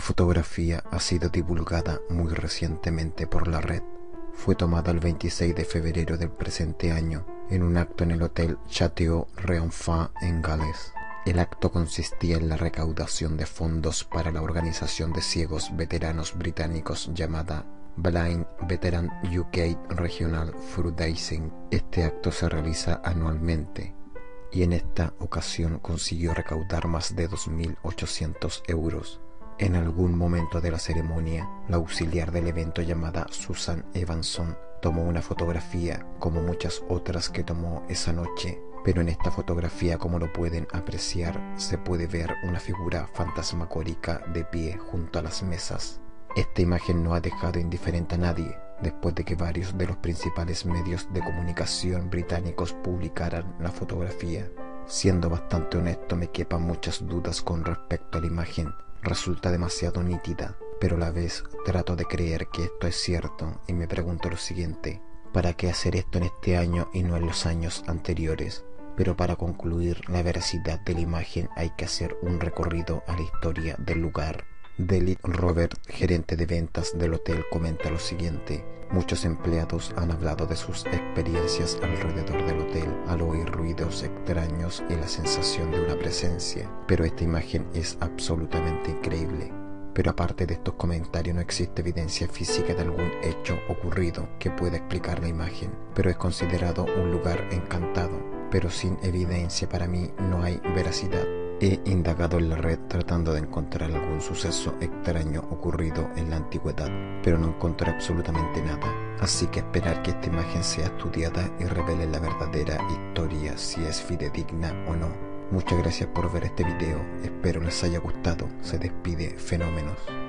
fotografía ha sido divulgada muy recientemente por la red. Fue tomada el 26 de febrero del presente año en un acto en el Hotel Chateau Réenfant en Gales. El acto consistía en la recaudación de fondos para la organización de ciegos veteranos británicos llamada Blind Veteran UK Regional Fundraising. Este acto se realiza anualmente y en esta ocasión consiguió recaudar más de 2.800 euros. En algún momento de la ceremonia, la auxiliar del evento llamada Susan Evanson tomó una fotografía como muchas otras que tomó esa noche, pero en esta fotografía como lo pueden apreciar se puede ver una figura fantasmagórica de pie junto a las mesas. Esta imagen no ha dejado indiferente a nadie, después de que varios de los principales medios de comunicación británicos publicaran la fotografía. Siendo bastante honesto me quepan muchas dudas con respecto a la imagen, resulta demasiado nítida, pero a la vez trato de creer que esto es cierto y me pregunto lo siguiente, ¿para qué hacer esto en este año y no en los años anteriores? Pero para concluir la veracidad de la imagen hay que hacer un recorrido a la historia del lugar. Delit Robert, gerente de ventas del hotel, comenta lo siguiente. Muchos empleados han hablado de sus experiencias alrededor del hotel al oír ruidos extraños y la sensación de una presencia, pero esta imagen es absolutamente increíble. Pero aparte de estos comentarios no existe evidencia física de algún hecho ocurrido que pueda explicar la imagen, pero es considerado un lugar encantado, pero sin evidencia para mí no hay veracidad. He indagado en la red tratando de encontrar algún suceso extraño ocurrido en la antigüedad, pero no encontré absolutamente nada. Así que esperar que esta imagen sea estudiada y revele la verdadera historia si es fidedigna o no. Muchas gracias por ver este video, espero les haya gustado, se despide Fenómenos.